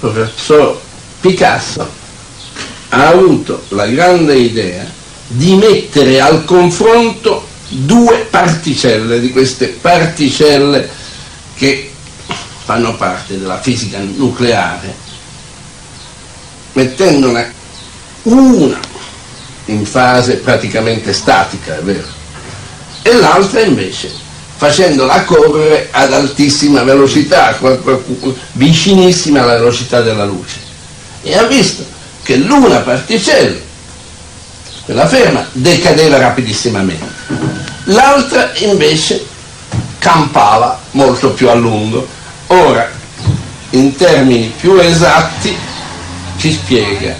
professor Picasso ha avuto la grande idea di mettere al confronto due particelle di queste particelle che fanno parte della fisica nucleare, mettendone una in fase praticamente statica, è vero, e l'altra invece facendola correre ad altissima velocità, vicinissima alla velocità della luce. E ha visto che l'una particella, quella ferma, decadeva rapidissimamente, l'altra invece campava molto più a lungo. Ora, in termini più esatti, ci spiega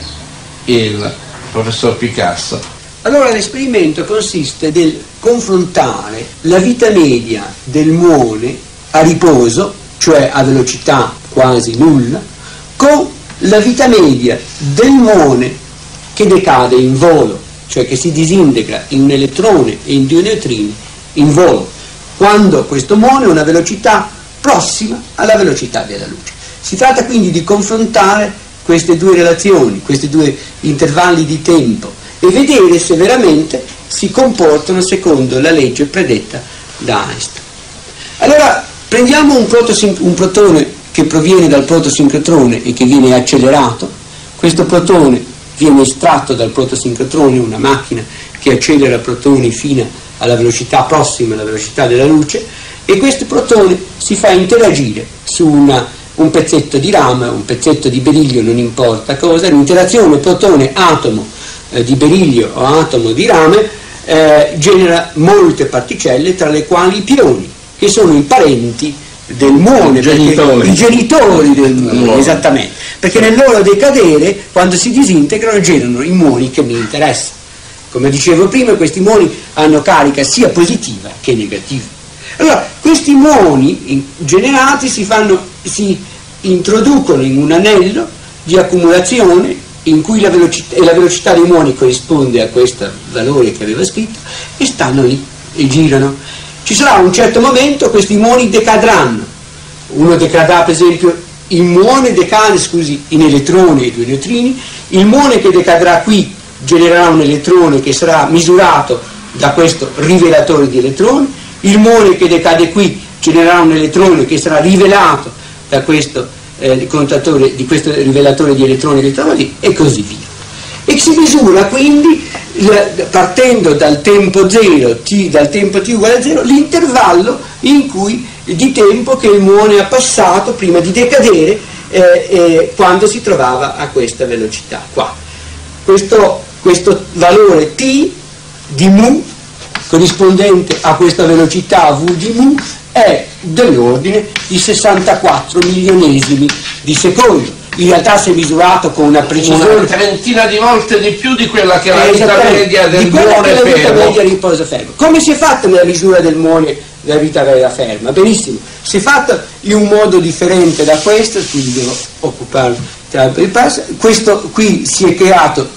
il professor Picasso. Allora l'esperimento consiste nel confrontare la vita media del muone a riposo, cioè a velocità quasi nulla, con la vita media del muone che decade in volo, cioè che si disintegra in un elettrone e in due neutrini in volo, quando questo muone ha una velocità prossima alla velocità della luce. Si tratta quindi di confrontare queste due relazioni, questi due intervalli di tempo e vedere se veramente si comportano secondo la legge predetta da Einstein. Allora prendiamo un, un protone che proviene dal protosincrotrone e che viene accelerato, questo protone viene estratto dal protosincrotrone, una macchina che accelera protoni fino alla velocità prossima alla velocità della luce, e questo protone si fa interagire su una, un pezzetto di rama, un pezzetto di beriglio, non importa cosa, l'interazione protone-atomo eh, di beriglio o atomo di rame eh, genera molte particelle, tra le quali i pioni, che sono i parenti del muone, I genitori. i genitori del muone, esattamente, perché nel loro decadere, quando si disintegrano, generano i muoni che mi interessano. Come dicevo prima, questi muoni hanno carica sia positiva che negativa. Allora, questi muoni generati si, fanno, si introducono in un anello di accumulazione in cui la velocità, e la velocità dei muoni corrisponde a questo valore che aveva scritto, e stanno lì e girano. Ci sarà un certo momento, questi muoni decadranno. Uno decadrà, per esempio, il muone decade, scusi, in elettroni e due neutrini, il muone che decadrà qui genererà un elettrone che sarà misurato da questo rivelatore di elettroni, il muone che decade qui genererà un elettrone che sarà rivelato da questo eh, contatore, di questo rivelatore di elettroni e elettroni e così via. E si misura quindi, partendo dal tempo zero, t, dal tempo t uguale a zero, l'intervallo cui, di tempo che il muone ha passato prima di decadere eh, eh, quando si trovava a questa velocità qua. Questo, questo valore t di mu corrispondente a questa velocità v di mu è dell'ordine di 64 milionesimi di secondo. In realtà si è misurato con una precisione... Una trentina di volte di più di quella che è la vita media del di muone che è la vita media di fermo. Come si è fatta nella misura del muone della vita media ferma? Benissimo, si è fatta in un modo differente da questo, quindi devo occuparmi il passo. Questo qui si è creato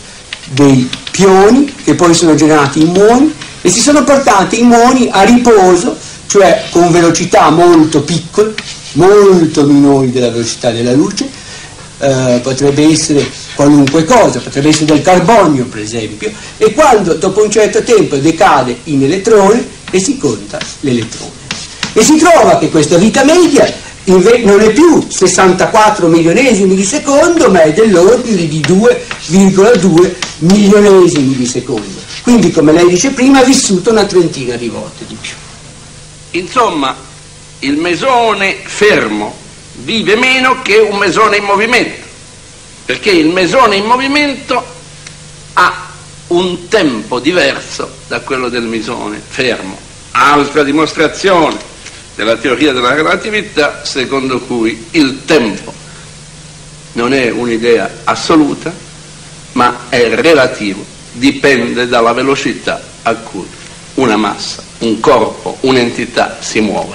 dei pioni che poi sono generati in muoni e si sono portati i muoni a riposo cioè con velocità molto piccole, molto minori della velocità della luce, eh, potrebbe essere qualunque cosa, potrebbe essere del carbonio per esempio, e quando dopo un certo tempo decade in elettrone e si conta l'elettrone. E si trova che questa vita media non è più 64 milionesimi di secondo, ma è dell'ordine di 2,2 milionesimi di secondo. Quindi, come lei dice prima, ha vissuto una trentina di volte di più. Insomma, il mesone fermo vive meno che un mesone in movimento, perché il mesone in movimento ha un tempo diverso da quello del mesone fermo. Altra dimostrazione della teoria della relatività secondo cui il tempo non è un'idea assoluta, ma è relativo, dipende dalla velocità a cui una massa un corpo, un'entità si muove.